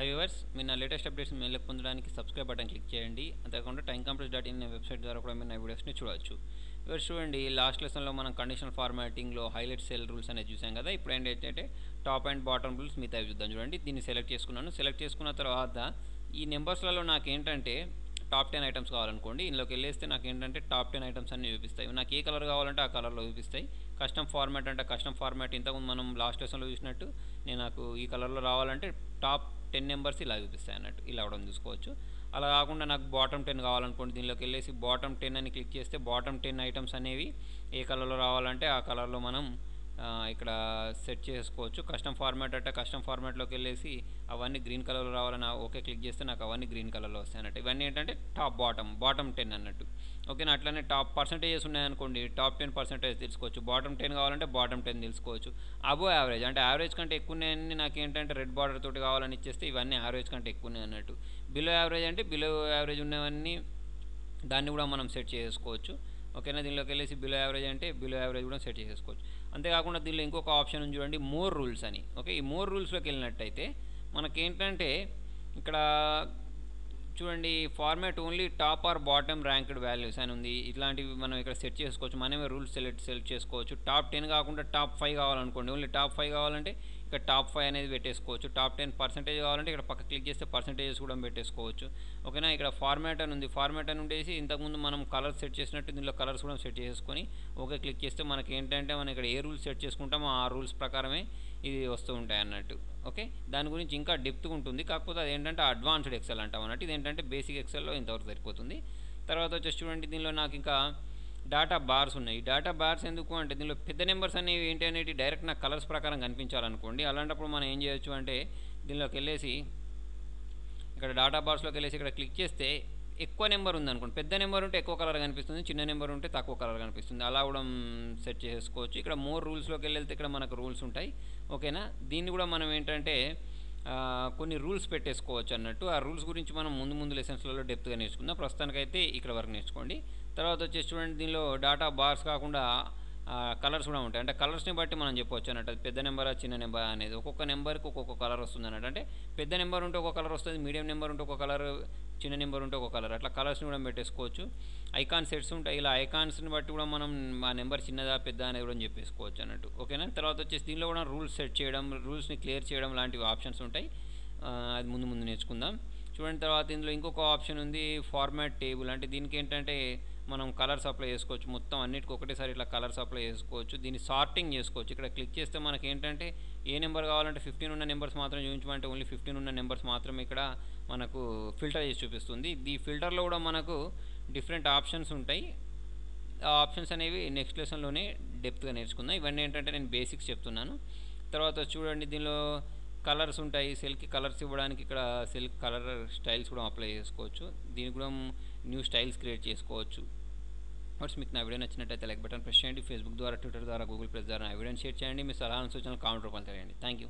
High viewers మీరు నా latest updates mail పొందడానికి సబ్స్క్రైబ్ బటన్ క్లిక్ చేయండి. అంతేకాకుండా time complete dot in website ద్వారా కూడా మీరు నా వీడియోస్ని చూడవచ్చు. ఇవర్ చూడండి లాస్ట్ లెసన్లో మనం కండిషనల్ ఫార్మాటింగ్లో హైలైట్ సెల్ రూల్స్ అనేది చూసాం కదా. ఇప్పుడు ఏంటంటే టాప్ అండ్ బాటమ్ రూల్స్ మిగతా చూద్దాం చూడండి. దీన్ని సెలెక్ట్ చేసుకున్నాను. సెలెక్ట్ చేసుకున్న తర్వాత ఈ నెంబర్స్లలో నాకు ఏంటంటే టాప్ టెన్ ఐటమ్స్ కావాలనుకోండి. ఇందులోకి వెళ్ళేస్తే నాకు ఏంటంటే టాప్ టెన్ ఐటమ్స్ అన్ని చూపిస్తాయి. నాకు ఏ కలర్ కావాలంటే ఆ కలర్లో చూపిస్తాయి. కస్టమ్ ఫార్మాట్ అంటే కస్టమ్ ఫార్మాట్ ఇంతకుముందు మనం లాస్ట్ లెసన్లో చూసినట్టు నేను నాకు ఈ కలర్లో రావాలంటే టాప్ టెన్ నెంబర్స్ ఇలా చూపిస్తాయి అన్నట్టు. ఇలా అవడం చూసుకోవచ్చు. అలా కాకుండా నాకు బాటమ్ టెన్ కావాలనుకోండి దీనిలోకి వెళ్ళేసి బాటమ్ టెన్ అని క్లిక్ చేస్తే బాటమ్ టెన్ ఐటమ్స్ అనేవి ఏ కలర్లో రావాలంటే ఆ కలర్లో మనం ఇక్కడ సెట్ చేసుకోవచ్చు. కస్టమ్ ఫార్మాట్ అంటే కస్టమ్ ఫార్మాట్లోకి వెళ్ళేసి అవన్నీ గ్రీన్ కలర్లో రావాలని ఓకే క్లిక్ చేస్తే నాకు అవన్నీ గ్రీన్ కలర్లో వస్తాయి అన్నట్టు. ఇవన్నీ ఏంటంటే టాప్ బాటమ్ బాటమ్ టెన్ అన్నట్టు. ఓకేనా? అట్లనే టాప్ పర్సంటేజెస్ ఉన్నాయనుకోండి టాప్ టెన్ పర్సంటేజ్ తెలుసుకోవచ్చు బాటమ్ టెన్ కావాలంటే బాటమ్ టెన్ తెలుసుకోవచ్చు అబో యావరేజ్ అంటే యావరేజ్ కంటే ఎక్కువ ఉన్నాయని నాకు ఏంటంటే రెడ్ బార్డర్ తోటి కావాలని ఇచ్చేస్తే ఇవన్నీ యావరేజ్ కంటే ఎక్కువ ఉన్నాయి అన్నట్టు. బిలో యావరేజ్ అంటే బిలో యావరేజ్ ఉన్నవన్నీ దాన్ని కూడా మనం సెట్ చేసుకోవచ్చు. ఓకేనా? దీనిలోకి వెళ్ళేసి బిలో యావరేజ్ అంటే బిలో యావరేజ్ కూడా సెట్ చేసుకోవచ్చు. అంతేకాకుండా దీనిలో ఇంకొక ఆప్షన్ ఉంది చూడండి మోర్ రూల్స్ అని. ఓకే ఈ మోర్ రూల్స్లోకి వెళ్ళినట్టయితే మనకేంటంటే ఇక్కడ చూడండి format only top or bottom ranked values అని ఉంది. ఇట్లాంటివి మనం ఇక్కడ సెట్ చేసుకోవచ్చు. మనమే రూల్స్ సెలెక్ట్ సెలెక్ట్ చేసుకోవచ్చు. టాప్ టెన్ కాకుండా టాప్ ఫైవ్ కావాలనుకోండి. ఓన్లీ టాప్ ఫైవ్ కావాలంటే ఇక్కడ టాప్ ఫైవ్ అనేది పెట్టేసుకోవచ్చు. టాప్ టెన్ పర్సెంటేజ్ కావాలంటే ఇక్కడ పక్క క్లిక్ చేస్తే పర్సెంటేజెస్ కూడా పెట్టేసుకోవచ్చు. ఓకేనా? ఇక్కడ ఫార్మాట్ అని ఉంది. ఫార్మాట్ అని ఉండేసి ఇంతకుముందు మనం కలర్ సెట్ చేసినట్టు దీనిలో కలర్స్ కూడా సెట్ చేసుకొని ఓకే క్లిక్ చేస్తే మనకి ఏంటంటే మనం ఇక్కడ ఏ రూల్స్ సెట్ చేసుకుంటామో ఆ రూల్స్ ప్రకారమే ఇది వస్తూ ఉంటాయి అన్నట్టు. ఓకే? దాని గురించి ఇంకా డెప్త్గా ఉంటుంది. కాకపోతే అది ఏంటంటే అడ్వాన్స్డ్ ఎక్సెల్ అంటాం అన్నట్టు. ఇది ఏంటంటే బేసిక్ ఎక్సెల్లో ఇంతవరకు సరిపోతుంది. తర్వాత వచ్చేసి చూడండి దీనిలో నాకు ఇంకా డాటా బార్స్ ఉన్నాయి. డాటా బార్స్ ఎందుకు అంటే దీనిలో పెద్ద నెంబర్స్ అనేవి ఏంటి అనేది డైరెక్ట్ నాకు కలర్స్ ప్రకారం కనిపించాలనుకోండి. అలాంటప్పుడు మనం ఏం చేయొచ్చు అంటే దీనిలోకి వెళ్ళేసి ఇక్కడ డాటా బార్స్లోకి వెళ్ళేసి ఇక్కడ క్లిక్ చేస్తే ఎక్కువ నెంబర్ ఉంది అనుకోండి పెద్ద నెంబర్ ఉంటే ఎక్కువ కలర్ కనిపిస్తుంది చిన్న నెంబర్ ఉంటే తక్కువ కలర్ కనిపిస్తుంది. అలా కూడా సెట్ చేసుకోవచ్చు. ఇక్కడ మోర్ రూల్స్లోకి వెళ్తే ఇక్కడ మనకు రూల్స్ ఉంటాయి. ఓకేనా దీన్ని కూడా మనం ఏంటంటే కొన్ని రూల్స్ పెట్టేసుకోవచ్చు అన్నట్టు. ఆ రూల్స్ గురించి మనం ముందు ముందు లెసన్స్లలో డెప్త్గా నేర్చుకుందాం. ప్రస్తుతానికైతే ఇక్కడ వరకు నేర్చుకోండి. తర్వాత వచ్చేసి చూడండి దీనిలో డాటా బార్స్ కాకుండా కలర్స్ కూడా ఉంటాయి. అంటే కలర్స్ని బట్టి మనం చెప్పవచ్చు అన్నట్టు అది పెద్ద నెంబరా చిన్న నెంబర్ అనేది. ఒక్కొక్క నెంబర్కి ఒక్కొక్క కలర్ వస్తుంది అన్నట్టు. అంటే పెద్ద నెంబర్ ఉంటే ఒక కలర్ వస్తుంది మీడియం నెంబర్ ఉంటే ఒక కలర్ చిన్న నెంబర్ ఉంటే ఒక కలర్ అట్లా కలర్స్ని కూడా పెట్టేసుకోవచ్చు. ఐకాన్ సెట్స్ ఉంటాయి. ఇలా ఐకాన్స్ని బట్టి కూడా మనం ఆ నెంబర్ చిన్నదా పెద్ద అనేది కూడా చెప్పేసుకోవచ్చు అన్నట్టు. ఓకేనా తర్వాత వచ్చేసి దీనిలో కూడా రూల్స్ సెట్ చేయడం రూల్స్ని క్లియర్ చేయడం లాంటివి ఆప్షన్స్ ఉంటాయి. అది ముందు ముందు నేర్చుకుందాం. చూడండి తర్వాత ఇందులో ఇంకొక ఆప్షన్ ఉంది ఫార్మాట్ టేబుల్ అంటే దీనికి ఏంటంటే మనం కలర్స్ అప్లై చేసుకోవచ్చు. మొత్తం అన్నిటికి ఒకటేసారి ఇట్లా కలర్స్ అప్లై చేసుకోవచ్చు. దీన్ని సార్టింగ్ చేసుకోవచ్చు. ఇక్కడ క్లిక్ చేస్తే మనకి ఏంటంటే ఏ నెంబర్ కావాలంటే ఫిఫ్టీన్ ఉన్న నెంబర్స్ మాత్రం చూపించమంటే ఓన్లీ ఫిఫ్టీన్ ఉన్న నెంబర్స్ మాత్రమే ఇక్కడ మనకు ఫిల్టర్ చేసి చూపిస్తుంది. ఈ ఫిల్టర్లో కూడా మనకు డిఫరెంట్ ఆప్షన్స్ ఉంటాయి. ఆ ఆప్షన్స్ అనేవి నెక్స్ట్ లెసన్లోనే డెప్త్గా నేర్చుకుందాం. ఇవన్నీ ఏంటంటే నేను బేసిక్స్ చెప్తున్నాను. తర్వాత చూడండి దీనిలో కలర్స్ ఉంటాయి. సెల్కి కలర్స్ ఇవ్వడానికి ఇక్కడ సెల్ కలర్ స్టైల్స్ కూడా అప్లై చేసుకోవచ్చు. దీనికి కూడా న్యూ స్టైల్స్ క్రియేట్ చేసుకోవచ్చు. వాట్స్ మీకు నా వీడియో నచ్చినట్టయితే లైక్ బటన్ ప్రెస్ చేయండి. ఫేస్బుక్ ద్వారా ట్విట్టర్ ద్వారా గూగుల్ ప్లస్ ద్వారా నా వీడియోని షేర్ చేయండి. మీ సలహాలను సూచనలు కామెంట్ రూపంలో తెలియండి. Thank you